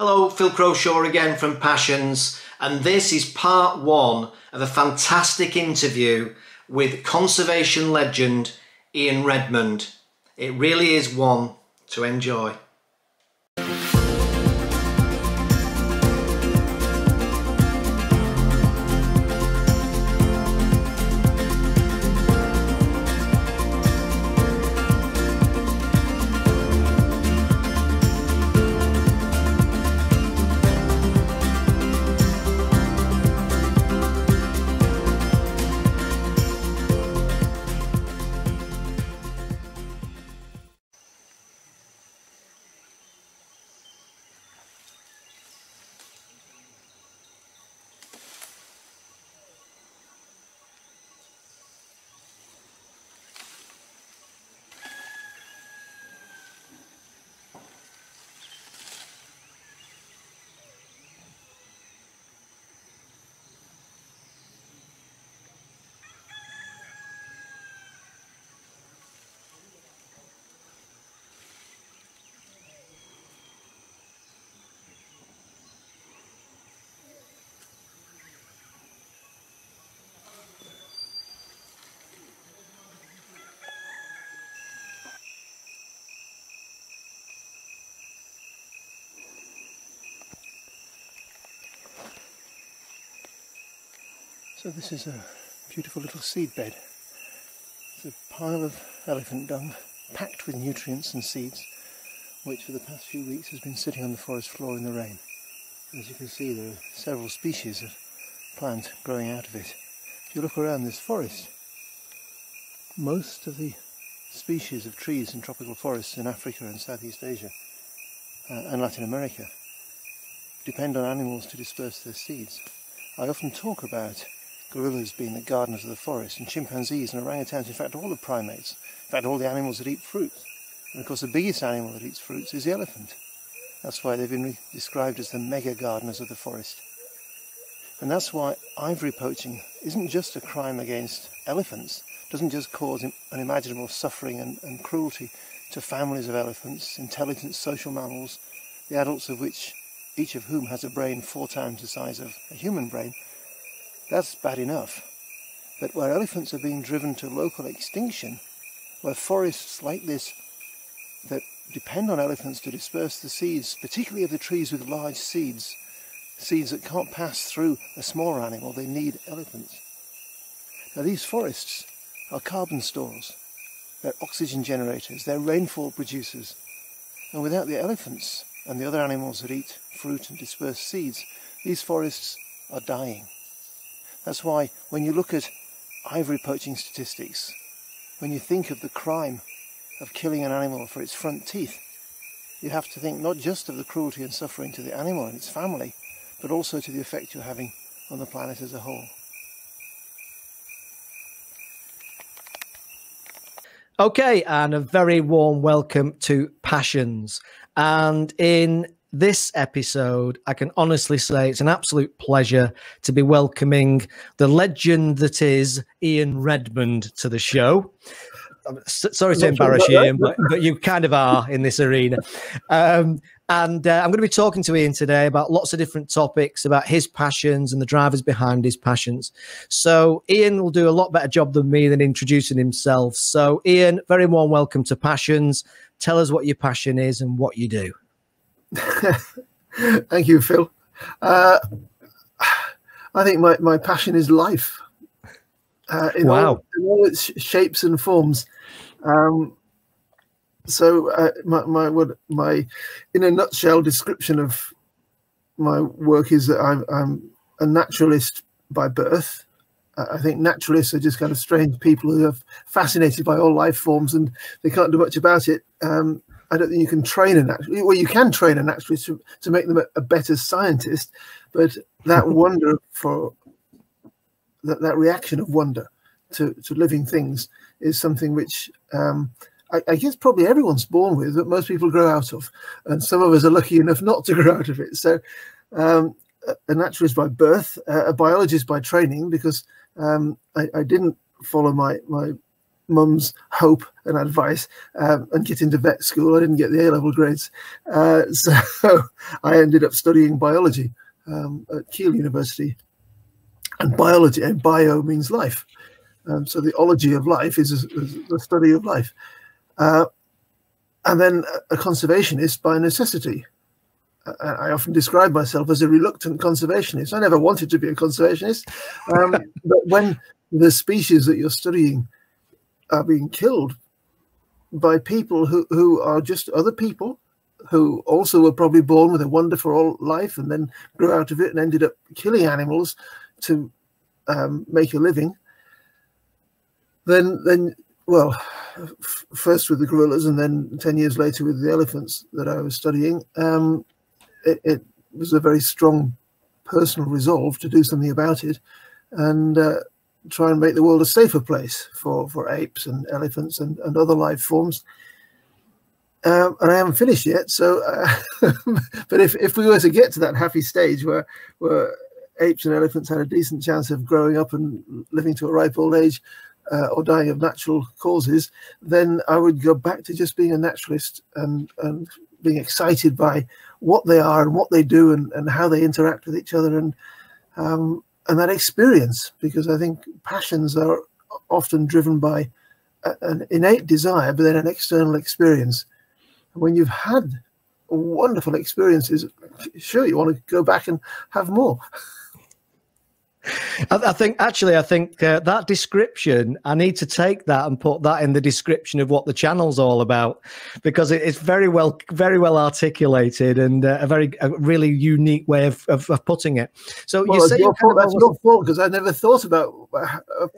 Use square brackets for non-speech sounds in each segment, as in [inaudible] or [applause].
Hello, Phil Crowshaw again from Passions, and this is part one of a fantastic interview with conservation legend Ian Redmond. It really is one to enjoy. So this is a beautiful little seed bed. It's a pile of elephant dung packed with nutrients and seeds which for the past few weeks has been sitting on the forest floor in the rain. As you can see there are several species of plant growing out of it. If you look around this forest, most of the species of trees in tropical forests in Africa and Southeast Asia uh, and Latin America depend on animals to disperse their seeds. I often talk about gorillas being the gardeners of the forest, and chimpanzees and orangutans, in fact all the primates, in fact all the animals that eat fruit. And of course the biggest animal that eats fruits is the elephant. That's why they've been described as the mega gardeners of the forest. And that's why ivory poaching isn't just a crime against elephants, doesn't just cause unimaginable suffering and, and cruelty to families of elephants, intelligent social mammals, the adults of which, each of whom has a brain four times the size of a human brain, that's bad enough. But where elephants are being driven to local extinction, where forests like this that depend on elephants to disperse the seeds, particularly of the trees with large seeds, seeds that can't pass through a smaller animal, they need elephants. Now these forests are carbon stores, they're oxygen generators, they're rainfall producers. And without the elephants and the other animals that eat fruit and disperse seeds, these forests are dying. That's why when you look at ivory poaching statistics, when you think of the crime of killing an animal for its front teeth, you have to think not just of the cruelty and suffering to the animal and its family, but also to the effect you're having on the planet as a whole. Okay, and a very warm welcome to Passions. And in this episode, I can honestly say it's an absolute pleasure to be welcoming the legend that is Ian Redmond to the show. Sorry to embarrass you, Ian, but, but, you kind of are in this arena. Um, and uh, I'm going to be talking to Ian today about lots of different topics about his passions and the drivers behind his passions. So, Ian will do a lot better job than me than introducing himself. So, Ian, very warm welcome to Passions. Tell us what your passion is and what you do. [laughs] Thank you, Phil. Uh, I think my, my passion is life. Uh, in wow. All, in all its shapes and forms. Um, so uh, my my what my in a nutshell description of my work is that I'm, I'm a naturalist by birth. Uh, I think naturalists are just kind of strange people who are fascinated by all life forms and they can't do much about it. Um, I don't think you can train a naturalist. Well, you can train a naturalist to, to make them a, a better scientist, but that [laughs] wonder for that, that reaction of wonder to, to living things is something which um, I, I, guess probably everyone's born with, but most people grow out of. And some of us are lucky enough not to [laughs] grow out of it. So, um, a naturalist by birth, uh, a biologist by training, because um, I, I, didn't follow my, my mum's hope and advice um, and get into vet school. I didn't get the A level grades. Uh, [laughs] so I ended up studying biology um, at Keele University. And biology and bio means life. Um, so the ology of life is, the study of life. Uh, and then a conservationist by necessity. I often describe myself as a reluctant conservationist. I never wanted to be a conservationist. Um, [laughs] but when the species that you're studying are being killed by people who, who are just other people who also were probably born with a wonderful life and then grew out of it and ended up killing animals to um, make a living, then then well, first with the gorillas and then ten years later with the elephants that I was studying, um, it, it, was a very strong personal resolve to do something about it, and uh, try and make the world a safer place for, for apes and elephants and, and other life forms. Um, and I haven't finished yet. So, uh, [laughs] but if, if we were to get to that happy stage where where apes and elephants had a decent chance of growing up and living to a ripe old age, uh, or dying of natural causes, then I would go back to just being a naturalist and and being excited by what they are and what they do and, and how they interact with each other and um, and that experience, because I think passions are often driven by an innate desire, but then an external experience. When you've had wonderful experiences, sure, you want to go back and have more. [laughs] I, I think actually, I think uh, that description, I need to take that and put that in the description of what the channel's all about, because it, it's very well, very well articulated and uh, a very, a really unique way of, of, of putting it. So well, you say your fault, that's your fault because I never thought about uh,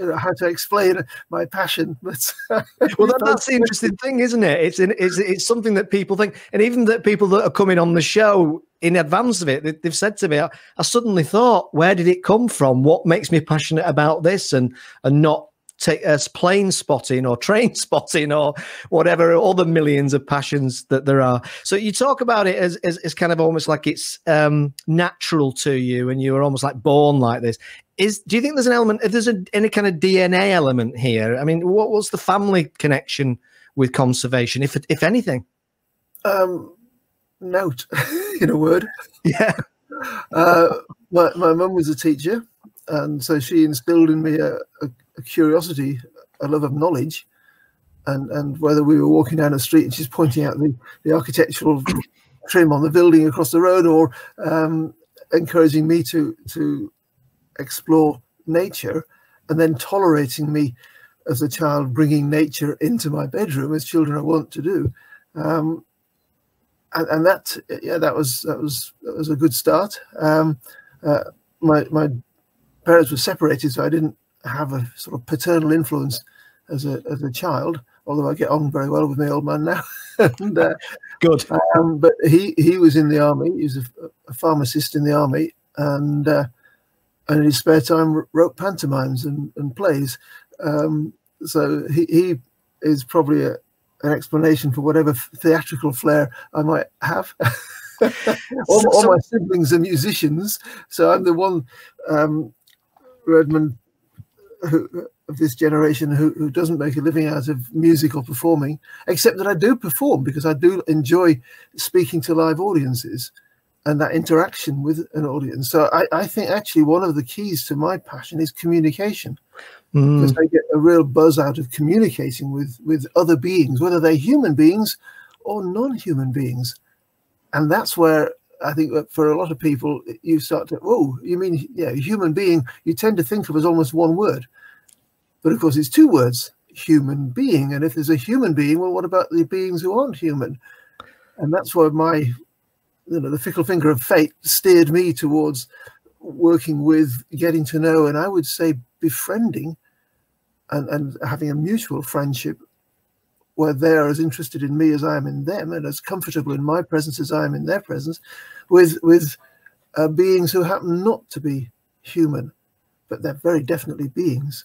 Uh, how to explain my passion. But [laughs] uh, well, that, that's the interesting thing, isn't it? It's, it's it's something that people think, and even that people that are coming on the show in advance of it, they've said to me, I, I suddenly thought, where did it come from? What makes me passionate about this, and and not take as plane spotting or [laughs] train spotting or whatever all the millions of passions that there are. So you talk about it as, as, as kind of almost like it's um, natural to you and you were almost like born like this. Is do you think there's an element if there's a, any kind of dna element here? I mean what was the family connection with conservation if if anything? Um note [laughs] in a word. [laughs] Yeah. Uh, my, my mum was a teacher and so she instilled in me a, a, a, curiosity a love of knowledge and and whether we were walking down the street and she's pointing out the, the architectural trim on the building across the road or um, encouraging me to to explore nature and then tolerating me as a child bringing nature into my bedroom as children are wont to do. Um, and, and, that yeah that was that was that was a good start. Um, uh, my my parents were separated so i didn't have a sort of paternal influence as a as a child although i get on very well with my old man now [laughs] and, uh, good um, but he he was in the army he was a, a pharmacist in the army and uh, and in his spare time wrote pantomimes and, and plays. Um, so he, he is probably a, an explanation for whatever theatrical flair I might have. [laughs] all, so, all, my siblings are musicians, so I'm the one um, Redmond who, [laughs] of this generation who, who doesn't make a living out of music or performing, except that I do perform because I do enjoy speaking to live audiences and that interaction with an audience. So I, I think actually one of the keys to my passion is communication. Mm. Because I get a real buzz out of communicating with with other beings, whether they're human beings or non-human beings. And that's where I think for a lot of people, you start to, oh, you mean, yeah, human being, you tend to think of as almost one word. But of course, it's two words, human being. And if there's a human being, well, what about the beings who aren't human? And that's why my you know, the fickle finger of fate steered me towards working with, getting to know, and I would say befriending and, and having a mutual friendship where they're as interested in me as I am in them and as comfortable in my presence as I am in their presence with, with uh, beings who happen not to be human, but they're very definitely beings.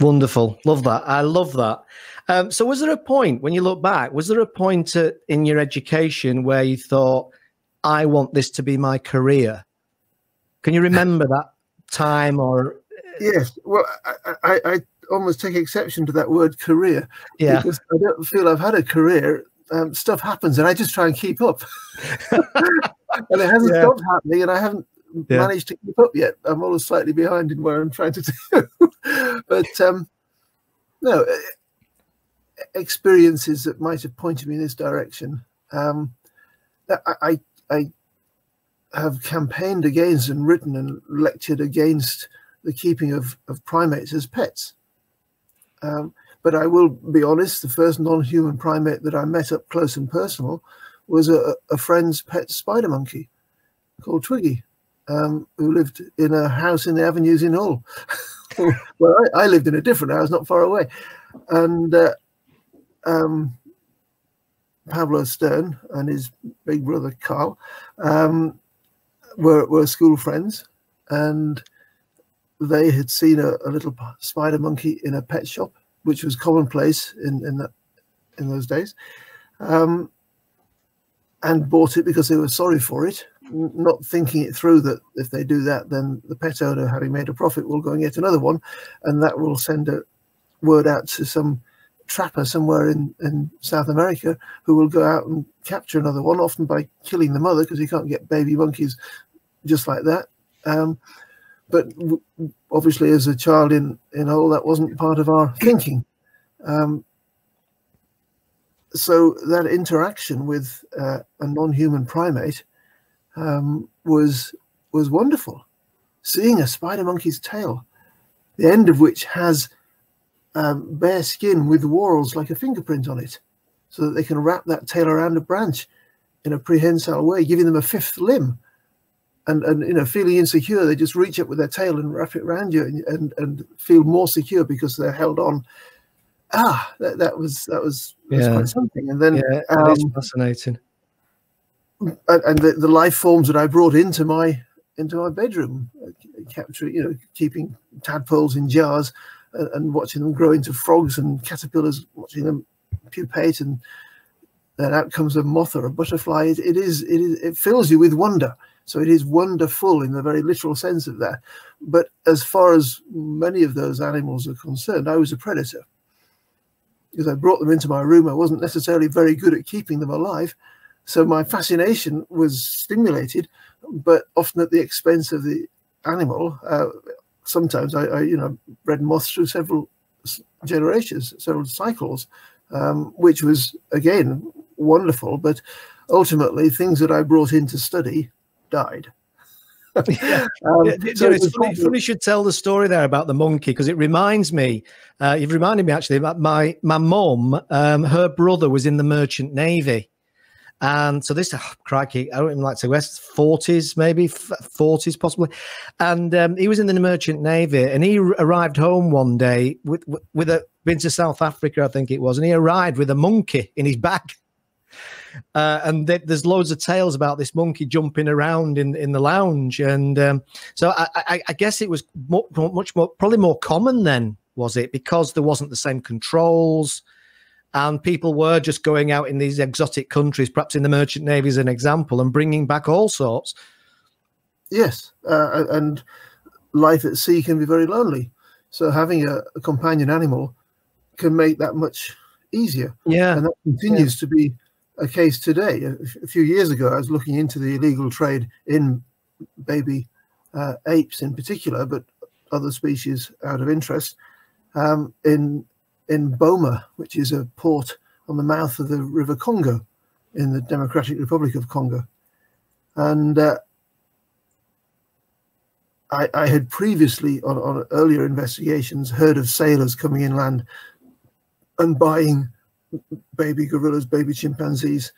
Wonderful. Love that. I love that. Um, so, was there a point when you look back, was there a point in your education where you thought, I want this to be my career? Can you remember that time or? Yes. Well, I, I, almost take exception to that word career. Yeah. Because I don't feel I've had a career. Um, stuff happens and I just try and keep up. [laughs] and it hasn't Yeah. stopped happening and I haven't Yeah. managed to keep up yet. I'm always slightly behind in where I'm trying to [laughs] do. but um, no, experiences that might have pointed me in this direction. Um, I, I, I have campaigned against and written and lectured against the keeping of, of primates as pets. Um, but I will be honest, the first non-human primate that I met up close and personal was a, a friend's pet spider monkey called Twiggy, um, who lived in a house in the avenues in Hull. [laughs] well, I, I lived in a different house not far away. And uh, um, Pablo Stern and his big brother Carl um, were, were school friends. And they had seen a, a little spider monkey in a pet shop, which was commonplace in in, in those days, um, and bought it because they were sorry for it, not thinking it through that if they do that, then the pet owner, having made a profit, will go and get another one, and that will send a word out to some trapper somewhere in, in South America who will go out and capture another one, often by killing the mother because you can't get baby monkeys just like that. Um, but obviously, as a child in in all, that wasn't part of our thinking. Um, so that interaction with uh, a non-human primate um, was was wonderful. Seeing a spider monkey's tail, the end of which has um, bare skin with whorls like a fingerprint on it, so that they can wrap that tail around a branch in a prehensile way, giving them a fifth limb and and you know feeling insecure they just reach up with their tail and wrap it around you and and, and feel more secure because they're held on ah that, that was that was, was Yeah. quite something and then Yeah, um, fascinating. and, and the, the life forms that i brought into my into my bedroom uh, capturing you know keeping tadpoles in jars and, and watching them grow into frogs and caterpillars watching them pupate and then out comes a moth or a butterfly it, it is it is it fills you with wonder so it is wonderful in the very literal sense of that. But as far as many of those animals are concerned, I was a predator. Because I brought them into my room, I wasn't necessarily very good at keeping them alive. So my fascination was stimulated, but often at the expense of the animal. Uh, sometimes I, I, you know, bred moths through several generations, several cycles, um, which was again wonderful. But ultimately, things that I brought in to study died. Yeah. [laughs] Um, Yeah, you so know, it's funny, funny you should tell the story there about the monkey because it reminds me. Uh, you've reminded me actually about my my mum. Um, her brother was in the merchant navy, and so this oh, crikey, I don't even like to say West forties, maybe forties possibly, and um, he was in the merchant navy, and he arrived home one day with with, with a been to South Africa, I think it was, and he arrived with a monkey in his bag. [laughs] Uh, and th- there's loads of tales about this monkey jumping around in in the lounge, and um, so I, I, I guess it was mo- mo- much more probably more common then, was it? Because there wasn't the same controls, and people were just going out in these exotic countries, perhaps in the merchant navy as an example, and bringing back all sorts. Yes, uh, and life at sea can be very lonely. So having a, a companion animal can make that much easier. Yeah, and that continues to be a case today. A, a few years ago, I was looking into the illegal trade in baby uh, apes in particular, but other species out of interest um, in in Boma, which is a port on the mouth of the River Congo in the Democratic Republic of Congo, and uh, I, I had previously on, on earlier investigations heard of sailors coming inland and buying baby gorillas, baby chimpanzees,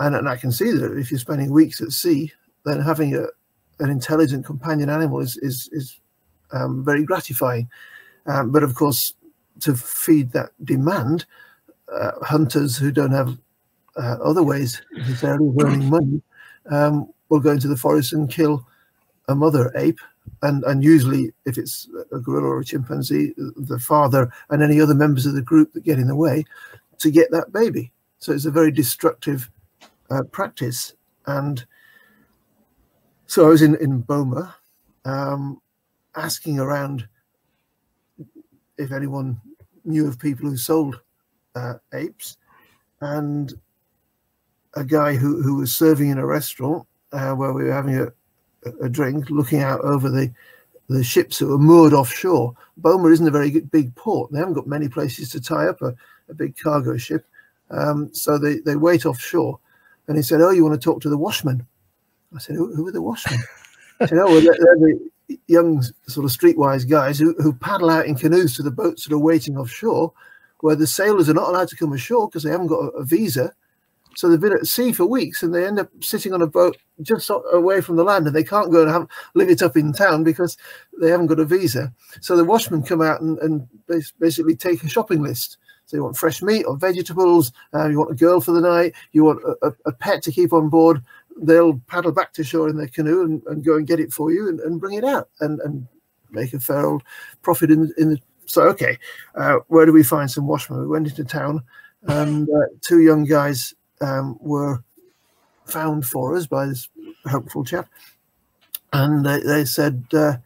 and, and I can see that if you're spending weeks at sea, then having a an intelligent companion animal is is is um, very gratifying. Um, but of course, to feed that demand, uh, hunters who don't have uh, other ways necessarily of earning [coughs] money um, will go into the forest and kill a mother ape. And, and usually, if it's a gorilla or a chimpanzee, the father and any other members of the group that get in the way to get that baby. So it's a very destructive uh, practice. And so I was in, in Boma um, asking around if anyone knew of people who sold uh, apes, and a guy who, who was serving in a restaurant uh, where we were having a, a drink, looking out over the the ships that were moored offshore. Boma isn't a very big port. They haven't got many places to tie up a, a big cargo ship. Um, so they, they wait offshore. And he said, Oh, you want to talk to the washmen? I said, Who, who are the washmen? he said, Oh, well, they're, the young, sort of streetwise guys who, who paddle out in canoes to the boats that are waiting offshore, where the sailors are not allowed to come ashore because they haven't got a, a visa. So they've been at sea for weeks and they end up sitting on a boat just away from the land and they can't go and have, live it up in town because they haven't got a visa. So the washmen come out and, and basically take a shopping list. So you want fresh meat or vegetables, uh, you want a girl for the night, you want a, a, pet to keep on board. They'll paddle back to shore in their canoe and, and go and get it for you and, and bring it out and, and make a fair old profit in, in the. So, okay, uh, where do we find some washmen? We went into town and uh, two young guys um, were found for us by this helpful chap. And they, they said uh,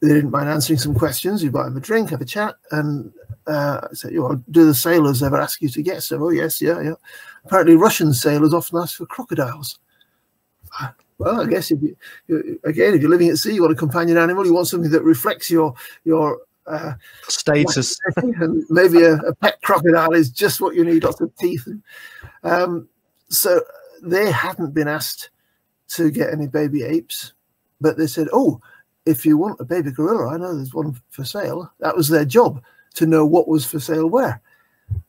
they didn't mind answering some questions. You buy them a drink, have a chat. And uh, I said, you know, do the sailors ever ask you to get some? Oh, yes, yeah, yeah. Apparently, Russian sailors often ask for crocodiles. Well, I guess if you, again, if you're living at sea, you want a companion animal. You want something that reflects your your uh, status. [laughs] and maybe a, a, pet crocodile is just what you need. Lots of teeth. And, um, so they hadn't been asked to get any baby apes, but they said, "Oh, if you want a baby gorilla, I know there's one for sale." That was their job to know what was for sale where.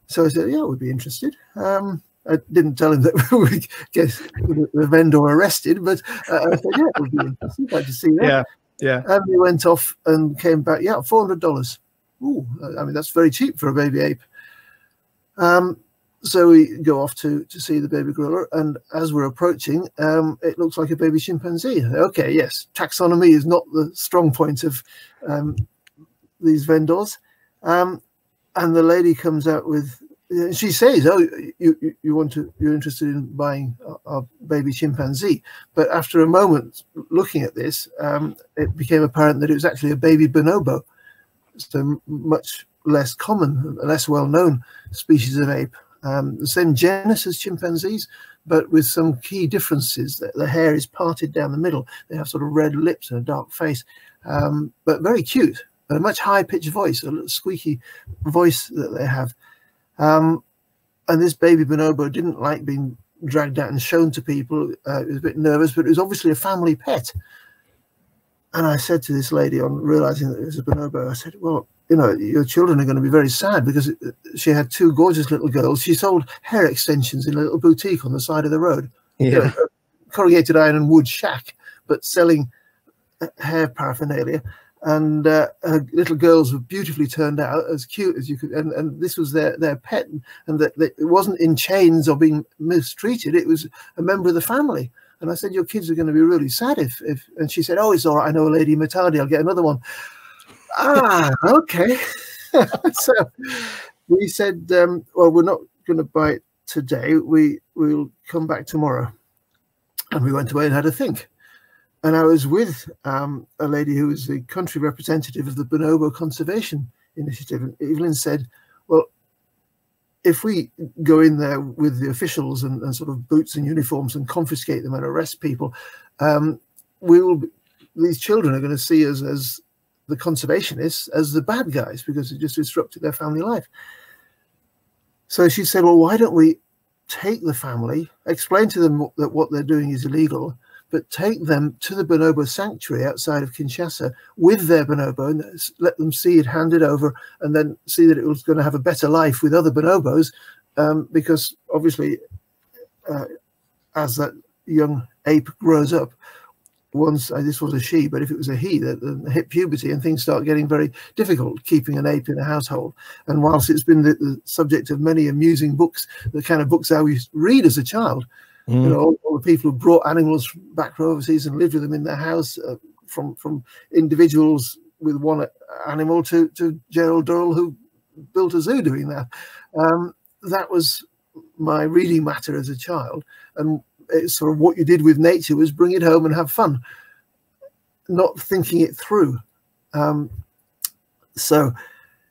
So I said, "Yeah, we'd be interested." Um, I didn't tell him that [laughs] we would get the vendor arrested, but uh, I said, "Yeah, it would be interesting. I'd like to see that." Yeah. Yeah. And we went off and came back. Yeah, four hundred dollars. Ooh, I mean that's very cheap for a baby ape. Um, so we go off to to see the baby gorilla, and as we're approaching, um, it looks like a baby chimpanzee. Okay, yes, taxonomy is not the strong point of um, these vendors. Um, and the lady comes out with she says, "Oh, you, you, you want to you're interested in buying a, a, baby chimpanzee," but after a moment looking at this, um, it became apparent that it was actually a baby bonobo, so much less common, less well known species of ape. Um, the same genus as chimpanzees, but with some key differences. The, the, hair is parted down the middle. They have sort of red lips and a dark face, um, but very cute. A much high pitched voice, a little squeaky voice that they have. Um, and this baby bonobo didn't like being dragged out and shown to people. Uh, it was a bit nervous, but it was obviously a family pet. And I said to this lady on realizing that it was a bonobo, I said, well, you know, your children are going to be very sad because she had two gorgeous little girls. She sold hair extensions in a little boutique on the side of the road. Yeah. You know, corrugated iron and wood shack, but selling uh, hair paraphernalia and uh, her little girls were beautifully turned out, as cute as you could, and, and this was their their pet, and that, it wasn't in chains or being mistreated; it was a member of the family. And I said, "Your kids are going to be really sad if if." And she said, "Oh, it's all right. I know a lady in Matadi. I'll get another one." ah, okay. [laughs] so we said, um, "Well, we're not going to buy it today. We we'll come back tomorrow." And we went away and had a think and I was with um, a lady who was the country representative of the Bonobo Conservation Initiative, and Evelyn said, "Well, if we go in there with the officials and, and sort of boots and uniforms and confiscate them and arrest people, um, we will. Be, these children are going to see us as the conservationists as the bad guys because it just disrupted their family life." So she said, "Well, why don't we take the family, explain to them that what they're doing is illegal?" But take them to the bonobo sanctuary outside of Kinshasa with their bonobo and let them see it handed over and then see that it was going to have a better life with other bonobos um, because obviously uh, as that young ape grows up once uh, this was a she but if it was a he that hit puberty and things start getting very difficult keeping an ape in a household. And whilst it's been the, the subject of many amusing books the kind of books i used read as a child Mm. You know, all, all, the people who brought animals back from overseas and lived with them in their house, uh, from from individuals with one animal to to Gerald Durrell who built a zoo doing that. Um, that was my reading matter as a child, and it's sort of what you did with nature was bring it home and have fun, not thinking it through. Um, so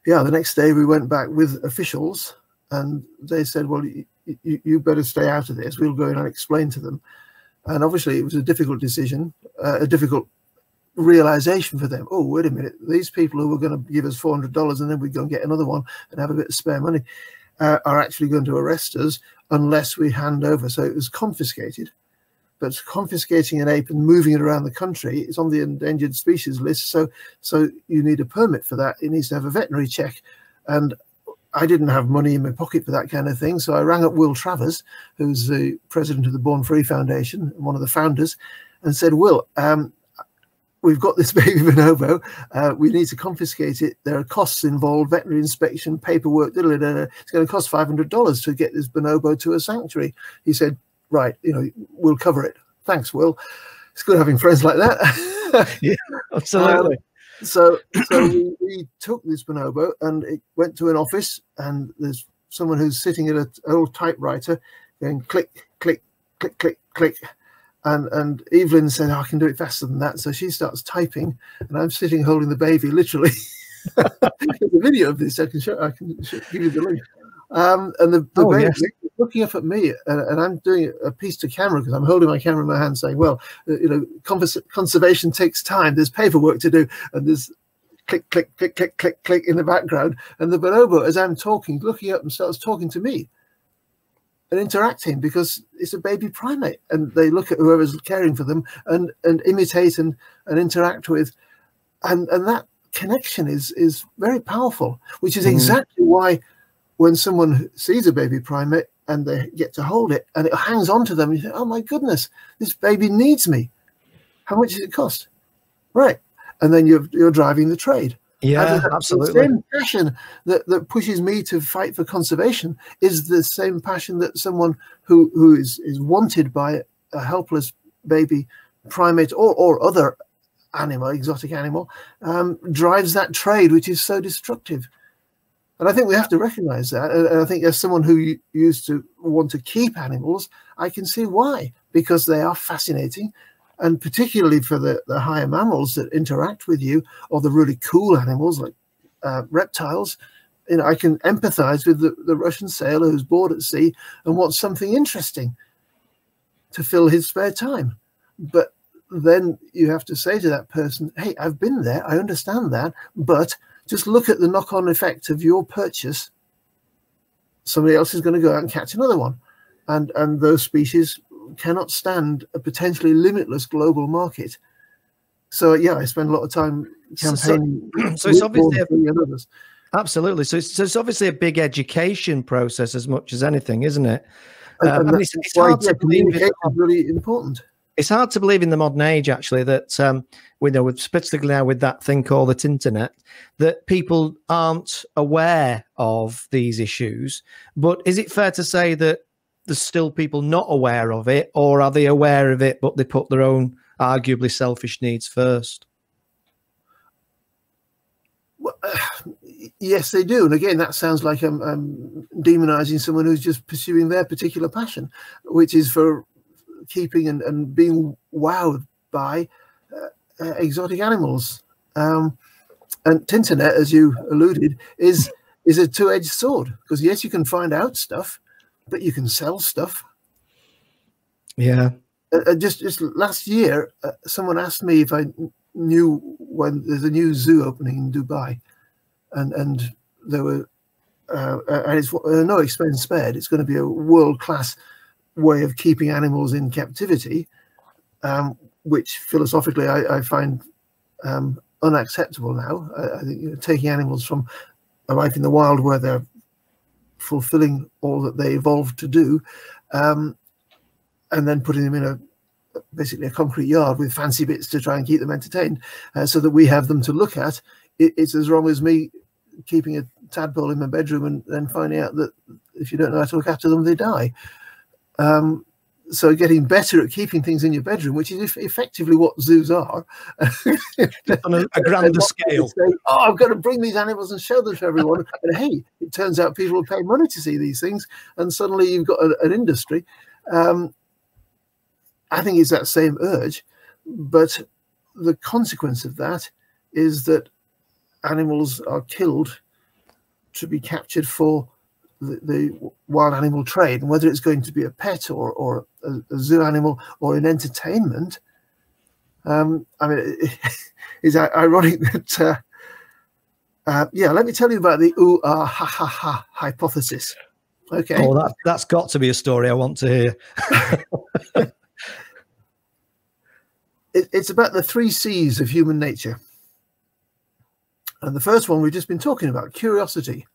yeah, the next day we went back with officials and they said, well, you, you better stay out of this. We'll go in and explain to them. And obviously, it was a difficult decision, uh, a difficult realization for them. Oh, wait a minute. These people who were going to give us $400 and then we'd go and get another one and have a bit of spare money uh, are actually going to arrest us unless we hand over. So it was confiscated. But confiscating an ape and moving it around the country is on the endangered species list. So, so you need a permit for that. It needs to have a veterinary check. And I didn't have money in my pocket for that kind of thing. So I rang up Will Travers, who's the president of the Born Free Foundation, one of the founders, and said, Will, um, we've got this [laughs] baby bonobo. Uh, we need to confiscate it. There are costs involved, veterinary inspection, paperwork. Da, da, da, it's going to cost $500 to get this bonobo to a sanctuary. He said, right, you know, we'll cover it. Thanks, Will. It's good having friends like that. [laughs] yeah, absolutely. Um, so, [clears throat] so we, we, took this bonobo and it went to an office, and there's someone who's sitting at an old typewriter going click, click, click, click, click. And and Evelyn said, oh, I can do it faster than that. So she starts typing, and I'm sitting holding the baby, literally. [laughs] There's a video of this. I can show. I can show, give you the link. Um, and the, the oh, baby yes. Looking up at me, and, and, I'm doing a piece to camera because I'm holding my camera in my hand, saying, "Well, uh, you know, conservation takes time. There's paperwork to do, and there's click, click, click, click, click, click in the background." And the bonobo, as I'm talking, looking up and starts talking to me and interacting because it's a baby primate and they look at whoever's caring for them and and imitate and and interact with and and that connection is is very powerful which is mm. exactly why when someone sees a baby primate and they get to hold it and it hangs on to them you think oh my goodness this baby needs me how much does it cost right and then you're you're driving the trade yeah, absolutely. The same passion that, that pushes me to fight for conservation is the same passion that someone who, who is, is wanted by a helpless baby primate or, or other animal, exotic animal, um, drives that trade, which is so destructive. And I think we have to recognize that. And I think as someone who used to want to keep animals, I can see why, because they are fascinating. And particularly for the, the higher mammals that interact with you or the really cool animals like uh, reptiles you know i can empathize with the, the russian sailor who's bored at sea and wants something interesting to fill his spare time. But then you have to say to that person hey i've been there. I understand that. But just look at the knock-on effect of your purchase somebody else is going to go out and catch another one and and those species cannot stand a potentially limitless global market. So yeah, I spend a lot of time campaigning. So, so, [clears throat] it's obviously a, absolutely. So it's, so it's obviously a big education process as much as anything, isn't it? Uh, I mean, it's, it's hard to really important. It's hard to believe in the modern age, actually, that um, we know, with particularly now with that thing called the internet, that people aren't aware of these issues. But is it fair to say that there's still people not aware of it, or are they aware of it but they put their own arguably selfish needs first? Well, [sighs] yes, they do. And again, that sounds like I'm, I'm, demonizing someone who's just pursuing their particular passion, which is for keeping and, and being wowed by uh, uh, exotic animals. Um, and Tinternet, as you alluded, is is a two-edged sword because yes, you can find out stuff, but you can sell stuff. Yeah. Uh, uh, just just last year, uh, someone asked me if I knew when there's a new zoo opening in Dubai, and and there were uh, and it's uh, no expense spared. It's going to be a world class way of keeping animals in captivity, um, which philosophically I, I find um, unacceptable now. I, I think you know, taking animals from a life in the wild where they're fulfilling all that they evolved to do, um, and then putting them in a basically a concrete yard with fancy bits to try and keep them entertained, uh, so that we have them to look at. It, it's as wrong as me keeping a tadpole in my bedroom and then finding out that if you don't know how to look after them, they die. Um, so getting better at keeping things in your bedroom, which is effectively what zoos are, [laughs] on a, a [laughs] grander scale. Say, oh, I've got to bring these animals and show them to everyone. [laughs] and hey, it turns out people will pay money to see these things, and suddenly you've got a, an industry. Um, I think it's that same urge, but the consequence of that is that animals are killed to be captured for the, the, wild animal trade, and whether it's going to be a pet or, or a, a zoo animal or an entertainment. Um, I mean, it, [laughs] it's ironic [laughs] that, uh, uh, yeah, let me tell you about the ooh, ah, ha, ha, ha hypothesis. Okay. Oh, that, that's got to be a story I want to hear. [laughs] it, it's about the three C's of human nature. And the first one we've just been talking about, curiosity.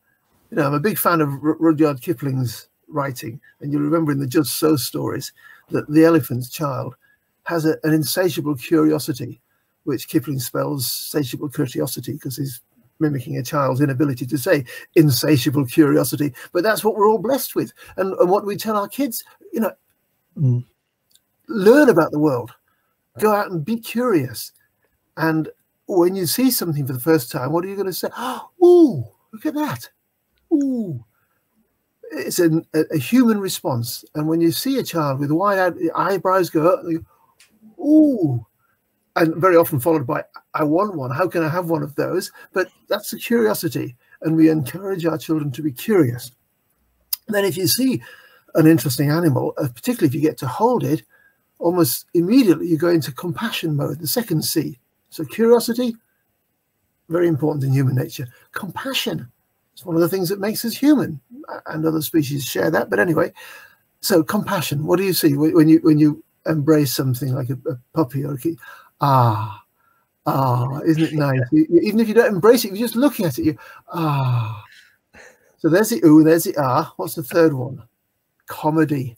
You know, I'm a big fan of R Rudyard Kipling's writing, and you remember in the Just So stories that the elephant's child has a, an insatiable curiosity, which Kipling spells satiable curiosity because he's mimicking a child's inability to say insatiable curiosity. But that's what we're all blessed with. And, and what we tell our kids, you know, mm. learn about the world, go out and be curious. And when you see something for the first time, what are you going to say? Oh, [gasps] ooh, look at that. Ooh. It's a, a, human response. And when you see a child with wide eyebrows go up, ooh, and very often followed by, I want one. How can I have one of those? But that's the curiosity. And we encourage our children to be curious. then if you see an interesting animal, uh, particularly if you get to hold it, almost immediately you go into compassion mode, the second C. So curiosity, very important in human nature. Compassion, it's one of the things that makes us human, and other species share that. But anyway, so compassion. What do you see when you when you embrace something like a, a puppy or a kid? Ah, ah, isn't it nice? [laughs] You, even if you don't embrace it, you're just looking at it. You ah. So there's the ooh, there's the ah. What's the third one? Comedy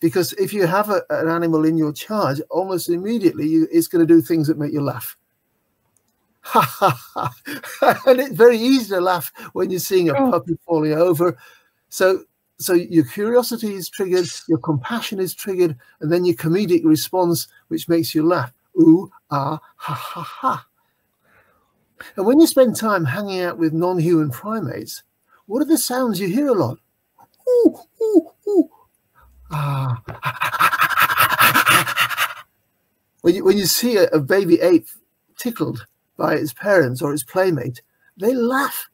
because if you have a, an animal in your charge, almost immediately you, it's going to do things that make you laugh. [laughs] and it's very easy to laugh when you're seeing a oh. puppy falling over. So, so your curiosity is triggered, your compassion is triggered, and then your comedic response, which makes you laugh. Ooh, ah, ha, ha, ha. And when you spend time hanging out with non-human primates, what are the sounds you hear a lot? Ooh, ooh, ooh, ah. [laughs] when you when you see a, a baby ape tickled by its parents or its playmate, they laugh,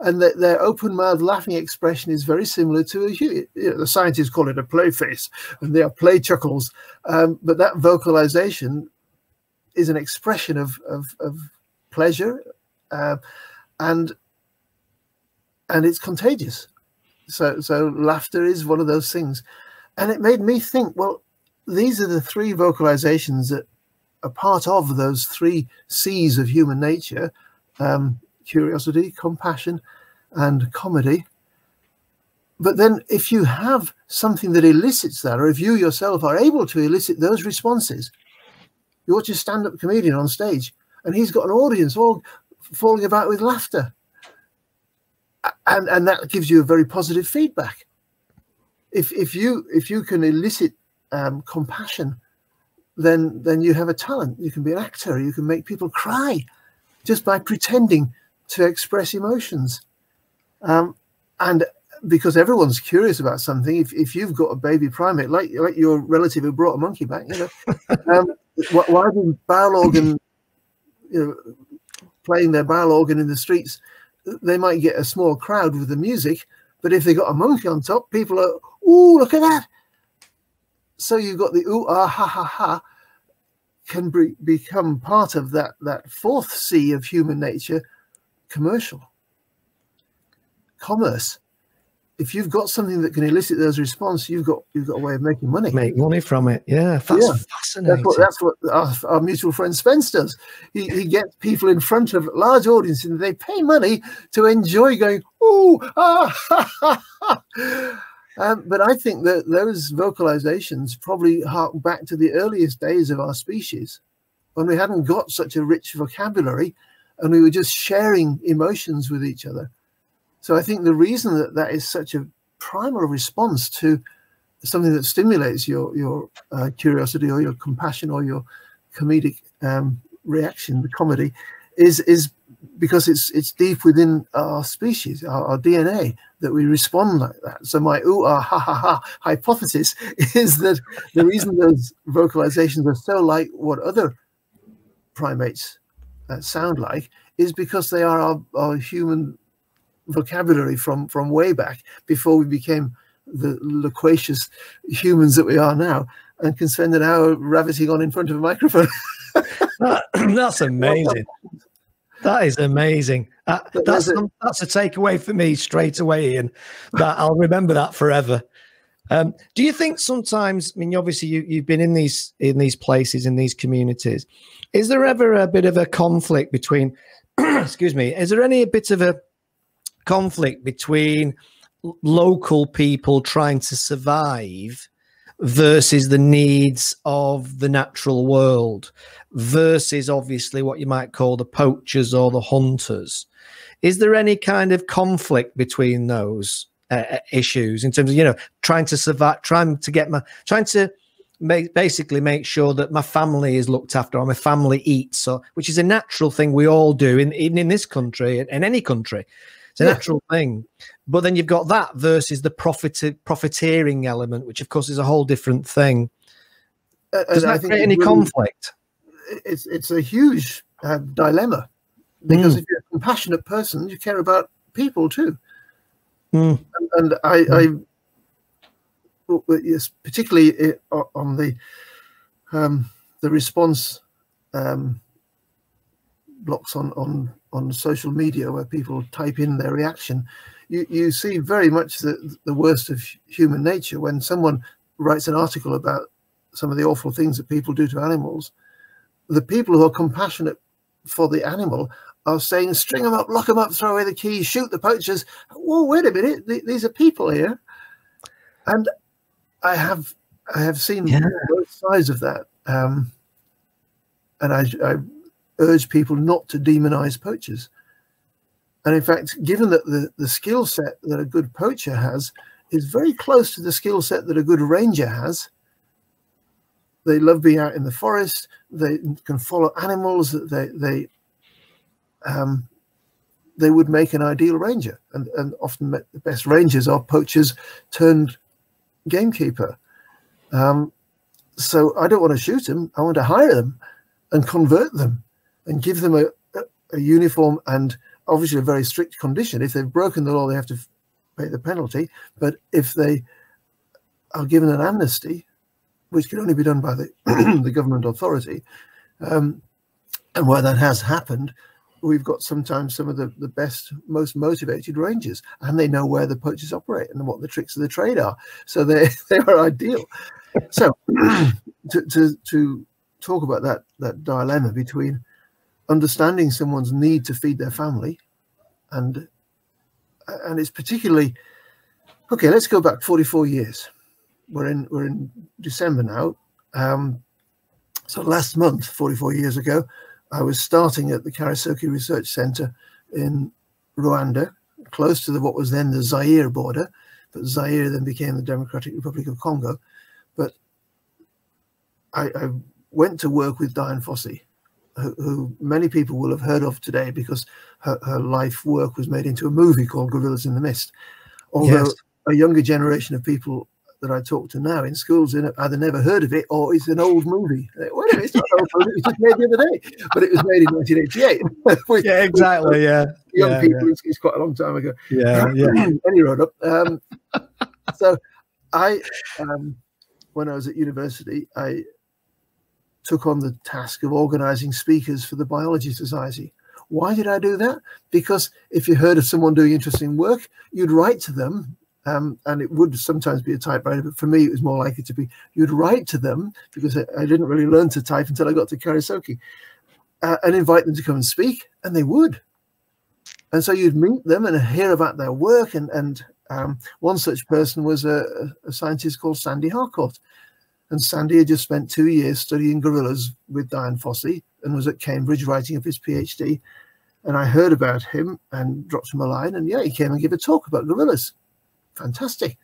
and the, their open-mouthed laughing expression is very similar to a you know, the scientists call it a play face, and they are play chuckles. Um, but that vocalization is an expression of of, of pleasure, uh, and and it's contagious. So so laughter is one of those things and it made me think, well, these are the three vocalizations that are part of those three C's of human nature um, curiosity, compassion, and comedy. But then, if you have something that elicits that, or if you yourself are able to elicit those responses, you watch a stand up comedian on stage and he's got an audience all falling about with laughter. And, and that gives you a very positive feedback if if you if you can elicit um, compassion, then then you have a talent. You can be an actor. You can make people cry just by pretending to express emotions. Um, and because everyone's curious about something, if, if you've got a baby primate like like your relative who brought a monkey back, you know, [laughs] um, why did barrel organ, you know, playing their barrel organ in the streets, they might get a small crowd with the music, but if they got a monkey on top, people are, ooh, look at that. So you've got the ooh, ah, ha, ha, ha, can be, become part of that, that fourth C of human nature, commercial, commerce. If you've got something that can elicit those responses, you've got you've got a way of making money. Make money from it, yeah. That's yeah. fascinating. That's what, that's what our, our, mutual friend Spence does. He, he gets people in front of large audiences, and they pay money to enjoy going, ooh, ah, ha, ha, ha. Um, but I think that those vocalizations probably hark back to the earliest days of our species when we hadn't got such a rich vocabulary and we were just sharing emotions with each other. So I think the reason that that is such a primal response to something that stimulates your your uh, curiosity or your compassion or your comedic um, reaction, the comedy, is is because it's it's deep within our species, our, our, DNA, that we respond like that. So my ooh ah ha ha ha hypothesis [laughs] is that the reason [laughs] those vocalizations are so like what other primates uh, sound like is because they are our, our human vocabulary from from way back before we became the loquacious humans that we are now and can spend an hour rabbiting on in front of a microphone. [laughs] that, [clears throat] that's amazing. That is amazing. Uh, that's a, that's a takeaway for me straight away, Ian. That I'll remember that forever. Um, do you think sometimes? I mean, obviously, you, you've been in these in these places in these communities. Is there ever a bit of a conflict between? [clears throat] excuse me. Is there any bit of a conflict between local people trying to survive versus the needs of the natural world versus obviously what you might call the poachers or the hunters. Is there any kind of conflict between those uh, uh issues in terms of you know trying to survive trying to get my trying to make, basically make sure that my family is looked after or my family eats so which is a natural thing we all do in even in this country in any country it's a yeah. natural thing. But then you've got that versus the profit profiteering element, which of course is a whole different thing. Uh, Does that create any really, conflict? It's it's a huge uh, dilemma because mm. if you're a compassionate person, you care about people too. Mm. And, and, I, mm. I yes, particularly on the um, the response um, blocks on on on social media where people type in their reaction, you, you see very much the, the worst of human nature when someone writes an article about some of the awful things that people do to animals. The people who are compassionate for the animal are saying, string them up, lock them up, throw away the keys, shoot the poachers. Whoa, wait a minute, these are people here. And I have I have seen yeah. both sides of that. Um, and I, I urge people not to demonize poachers. And in fact, given that the, the skill set that a good poacher has is very close to the skill set that a good ranger has, they love being out in the forest. They can follow animals. They they um, they would make an ideal ranger, and and often the best rangers are poachers turned gamekeeper. Um, so I don't want to shoot them. I want to hire them and convert them and give them a, a, uniform and obviously a very strict condition. If they've broken the law, they have to pay the penalty. But if they are given an amnesty, which can only be done by the, [clears throat] the government authority, um, and where that has happened, we've got sometimes some of the, the best, most motivated rangers, and they know where the poachers operate and what the tricks of the trade are. So they, [laughs] they are ideal. so [clears throat] to, to, to talk about that, that dilemma between understanding someone's need to feed their family. And and it's particularly okay let's go back 44 years. We're in we're in december now. Um, so last month 44 years ago i was starting at the karisoke research center in rwanda close to the, what was then the zaire border but zaire then became the democratic republic of congo. But i, I went to work with dian fossey who, many people will have heard of today because her, her, life work was made into a movie called Gorillas in the Mist. Although yes. a younger generation of people that I talk to now in schools either never heard of it or it's an old movie. Wait a minute, it's not an old movie, it was just made the other day, but it was made in 1988. [laughs] yeah, exactly. Yeah, young yeah, people, yeah. It's, it's, quite a long time ago. Yeah, [clears throat] yeah. Any road up. Um, [laughs] so I, um, when I was at university, I took on the task of organizing speakers for the Biology Society. Why did I do that? Because if you heard of someone doing interesting work, you'd write to them, um, and it would sometimes be a typewriter, but for me, it was more likely to be you'd write to them because I, I didn't really learn to type until I got to Karisoke, uh, and invite them to come and speak, and they would. And so you'd meet them and hear about their work. And, and um, one such person was a, a scientist called Sandy Harcourt, and Sandy had just spent two years studying gorillas with Dian Fossey and was at Cambridge writing up his PhD. And I heard about him and dropped him a line. And yeah, he came and gave a talk about gorillas. Fantastic.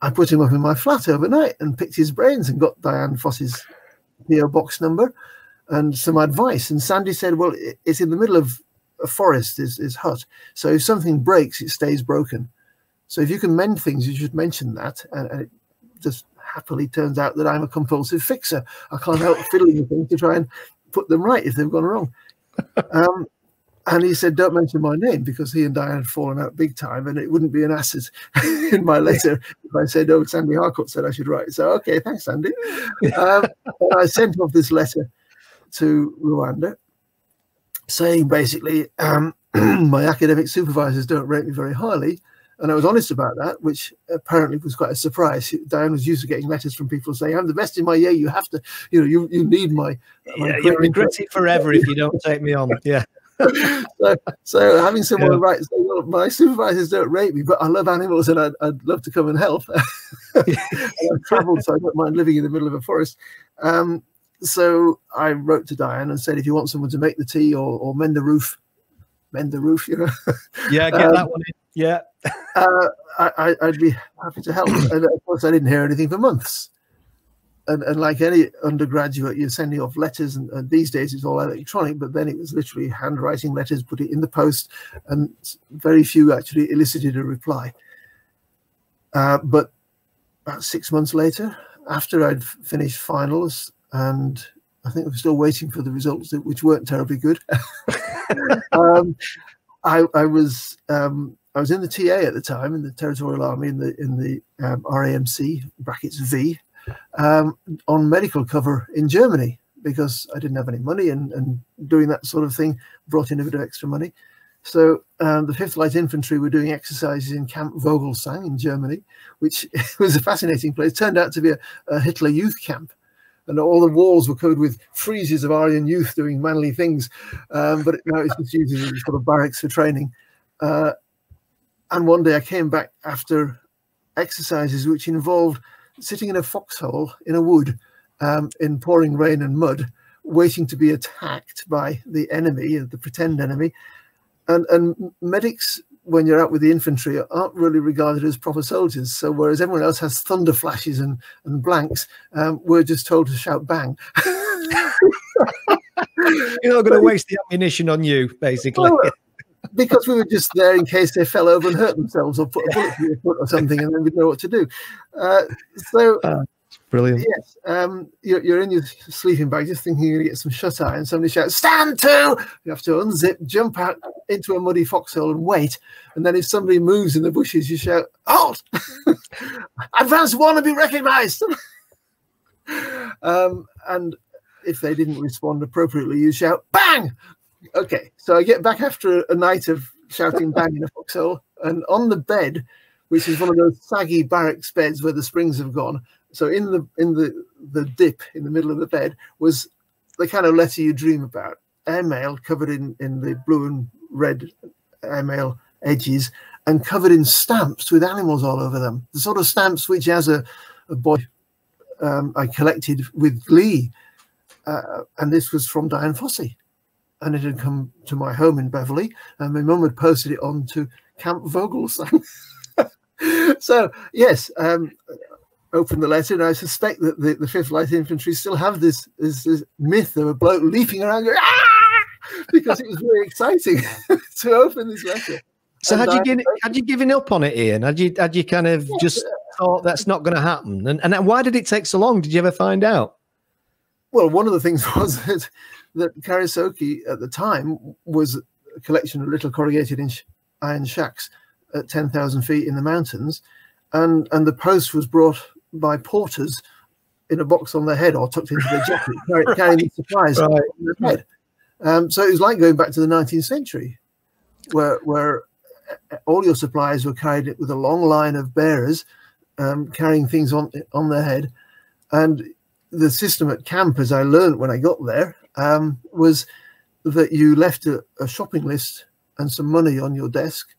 I put him up in my flat overnight and picked his brains and got Dian Fossey's PO box number and some advice. And Sandy said, well, it's in the middle of a forest, his, his hut. So if something breaks, it stays broken. So if you can mend things, you should mention that. And, and it just happily turns out that I'm a compulsive fixer. I can't help fiddling with things to try and put them right if they've gone wrong. [laughs] Um, and he said, "Don't mention my name because he and Dian had fallen out big time, and it wouldn't be an asset [laughs] in my letter if I said, oh, Sandy Harcourt said I should write." So, okay, thanks, Sandy. Um, I sent off this letter to Rwanda, saying basically, um, [clears throat] my academic supervisors don't rate me very highly, and I was honest about that, which apparently was quite a surprise. Dian was used to getting letters from people saying, "I'm the best in my year. You have to, you know, you you need my." my yeah, you'll regret it forever if you don't [laughs] take me on. Yeah. [laughs] so, so having someone yeah. write, say, well, my supervisors don't rate me, but I love animals and I'd, I'd love to come and help. [laughs] and I've travelled, so I don't mind living in the middle of a forest. Um, so I wrote to Dian and said, if you want someone to make the tea or, or mend the roof, mend the roof, you know. Yeah, get um, that one in. Yeah. uh, I, would be happy to help. And of course, I didn't hear anything for months and, and like any undergraduate, you're sending off letters, and, and, these days it's all electronic. But then it was literally handwriting letters, put it in the post, and very few actually elicited a reply. Uh, but about six months later, after I'd finished finals, and I think we were still waiting for the results, which weren't terribly good. [laughs] um, I, I, was um, I was in the TA at the time in the Territorial Army in the in the um, RAMC brackets V, um, on medical cover in Germany because I didn't have any money and, and doing that sort of thing brought in a bit of extra money. So um, the 5th Light Infantry were doing exercises in Camp Vogelsang in Germany, which [laughs] was a fascinating place. It turned out to be a, a, Hitler youth camp. And all the walls were covered with friezes of Aryan youth doing manly things. Um, but now it's just used as a sort of barracks for training. Uh, and one day I came back after exercises which involved sitting in a foxhole in a wood um, in pouring rain and mud, waiting to be attacked by the enemy, the pretend enemy. And, and medics, when you're out with the infantry, aren't really regarded as proper soldiers. So whereas everyone else has thunder flashes and, and blanks, um, we're just told to shout bang. [laughs] You're not going to waste the ammunition on you, basically. Well, because we were just there in case they fell over and hurt themselves or put a bullet through their foot or something, and then we'd know what to do. Uh, so, uh, brilliant. Yes, um, you're, you're, in your sleeping bag, just thinking you're going to get some shut eye, and somebody shouts, "Stand to!" You have to unzip, jump out into a muddy foxhole, and wait. And then if somebody moves in the bushes, you shout, "Halt! [laughs] Advance one and be recognized! [laughs] um, and if they didn't respond appropriately, you shout, "Bang!" Okay, so I get back after a night of shouting bang in a foxhole, and on the bed, which is one of those saggy barracks beds where the springs have gone. So in the in the the dip in the middle of the bed was the kind of letter you dream about, airmail covered in in the blue and red airmail edges, and covered in stamps with animals all over them. The sort of stamps which, as a, a boy, um, I collected with glee. Uh, and this was from dian Fossey and it had come to my home in Beverley, and my mum had posted it on to Camp Vogelsang. [laughs] so yes, um, open the letter, and I suspect that the, the Fifth Light Infantry still have this, this, this myth of a bloke leaping around going ah! because it was very exciting [laughs] to open this letter. So and had you given had you given up on it, Ian? Had you had you kind of yeah, just thought that's not going to happen? And and why did it take so long? Did you ever find out? Well, one of the things [laughs] was that that Karisoke at the time was a collection of little corrugated iron shacks at 10,000 feet in the mountains. And, and the post was brought by porters in a box on their head or tucked into their jacket, [laughs] right. carrying supplies right. on their head. Um, so it was like going back to the 19th century, where, where all your supplies were carried with a long line of bearers um, carrying things on on their head. And the system at camp, as I learned when I got there, um, was that you left a, a, shopping list and some money on your desk.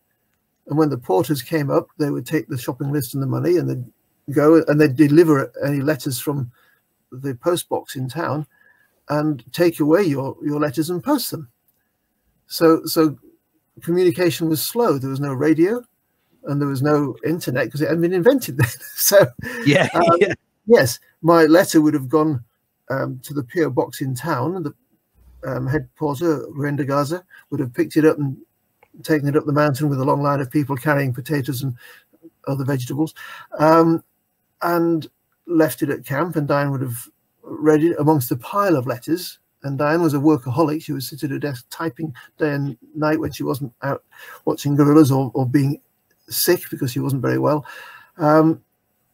And when the porters came up, they would take the shopping list and the money and they'd go and they'd deliver any letters from the post box in town and take away your, your letters and post them. So, so communication was slow. There was no radio and there was no internet because it hadn't been invented then. [laughs] so, yeah, um, [laughs] yeah. yes, my letter would have gone um, to the PO box in town. The um, head porter, Gaza, would have picked it up and taken it up the mountain with a long line of people carrying potatoes and other vegetables, um, and left it at camp. And Dian would have read it amongst the pile of letters And Dian was a workaholic. She would sit at her desk typing day and night when she wasn't out watching gorillas or, or being sick because she wasn't very well. Um,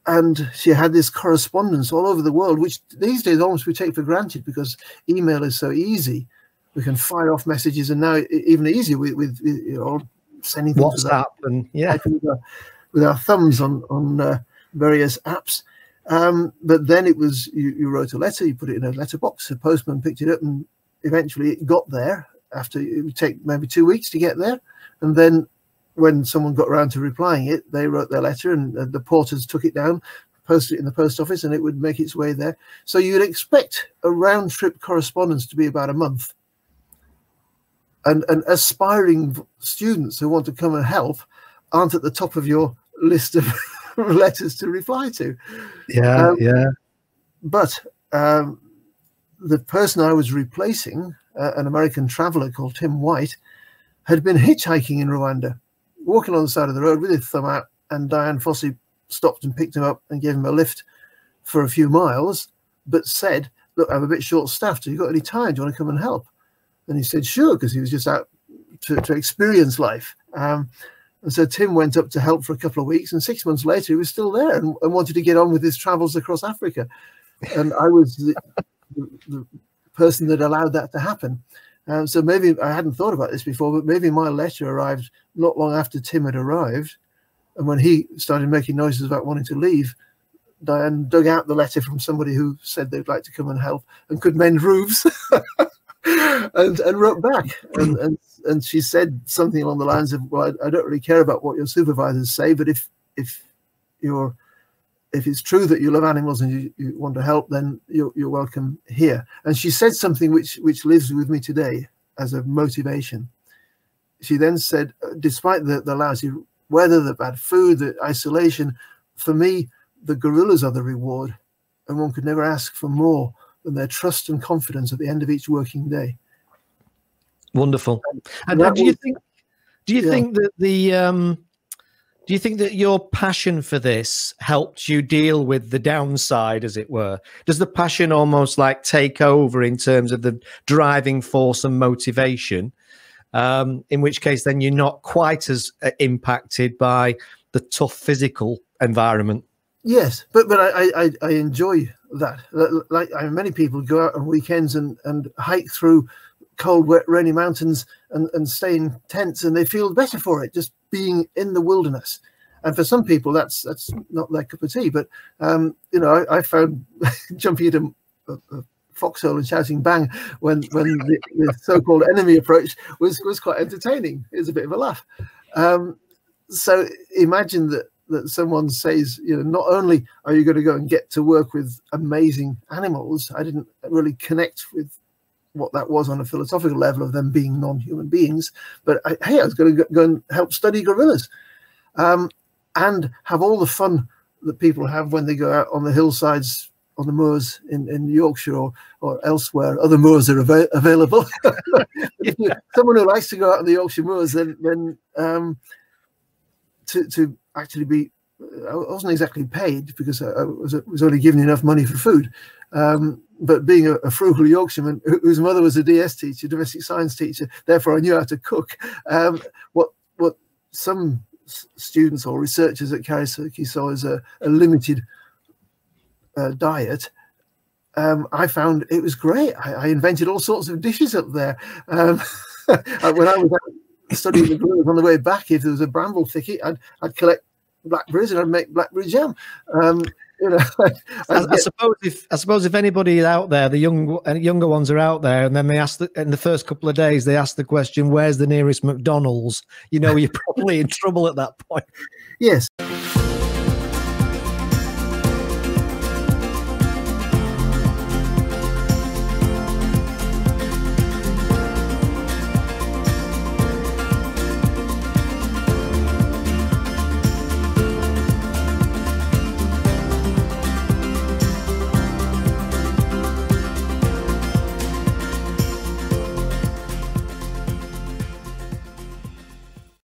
and she had this correspondence all over the world, which these days almost we take for granted because email is so easy. We can fire off messages, and now even easier with, with you know sending things WhatsApp and yeah, with our, with our, thumbs on on uh, various apps. Um, but then it was you, you, wrote a letter, you put it in a letterbox, a postman picked it up, and eventually it got there. After it would take maybe two weeks to get there, and then when someone got around to replying it, they wrote their letter and the porters took it down, posted it in the post office, and it would make its way there. So you'd expect a round trip correspondence to be about a month. And, and aspiring students who want to come and help aren't at the top of your list of [laughs] [laughs] letters to reply to. Yeah, um, yeah. But um, the person I was replacing, uh, an American traveler called Tim White, had been hitchhiking in Rwanda walking on the side of the road with his thumb out, and Dian Fossey stopped and picked him up and gave him a lift for a few miles, but said, Look, I'm a bit short staffed. Have you got any time? Do you want to come and help? And he said, Sure, because he was just out to, to experience life. Um, and so Tim went up to help for a couple of weeks, and six months later, he was still there and, and wanted to get on with his travels across Africa. And I was the, the, the person that allowed that to happen. Um, so maybe I hadn't thought about this before, but maybe my letter arrived not long after Tim had arrived. And when he started making noises about wanting to leave, Dian dug out the letter from somebody who said they'd like to come and help and could mend roofs [laughs] and, and wrote back. And, and, and she said something along the lines of, Well, I, I don't really care about what your supervisors say, but if, if you're if it's true that you love animals and you, you want to help, then you're, you're, welcome here. And she said something which which lives with me today as a motivation. She then said, uh, despite the, the lousy weather, the bad food, the isolation, for me, the gorillas are the reward, and one could never ask for more than their trust and confidence at the end of each working day. Wonderful. And, and do you think? Do you yeah. think that the um, do you think that your passion for this helped you deal with the downside, as it were? Does the passion almost like take over in terms of the driving force and motivation? Um, in which case, then you're not quite as uh, impacted by the tough physical environment. Yes, but but I I, I enjoy that. Like I mean, many people go out on weekends and and hike through cold, wet, rainy mountains and, and stay in tents and they feel better for it, just being in the wilderness. And for some people, that's that's not their cup of tea. But um, you know, I, I found [laughs] jumping into a, a, foxhole and shouting "bang" when when the, the, so-called enemy approached was was quite entertaining. It was a bit of a laugh. Um, so imagine that that someone says, you know, not only are you going to go and get to work with amazing animals, I didn't really connect with what that was on a philosophical level of them being non-human beings. But I, hey, I was going to go and help study gorillas, um, and have all the fun that people have when they go out on the hillsides on the moors in, in Yorkshire or, or elsewhere. Other moors are av- available. [laughs] yeah. Someone who likes to go out on the Yorkshire moors, then then um, to to actually be I wasn't exactly paid because I was, was only given enough money for food. Um, but being a, a, frugal Yorkshireman whose mother was a DS teacher, domestic science teacher, therefore I knew how to cook. Um, what what some students or researchers at Karisoke saw as a, a limited uh, diet, um, I found it was great. I, I, invented all sorts of dishes up there. Um, [laughs] when I was studying the blues on the way back, if there was a bramble thicket, I'd, I'd collect blackberries and I'd make blackberry jam. Um, you know, [laughs] I, I, I, suppose if I suppose if anybody out there, the young younger ones are out there, and then they ask the, in the first couple of days, they ask the question, "Where's the nearest McDonald's?" You know, you're [laughs] probably in trouble at that point. Yes.